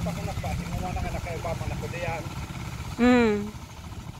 pa kunak pa, tinuwa ng anak kayo pa, manak ko diyan. Mm.